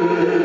Amen.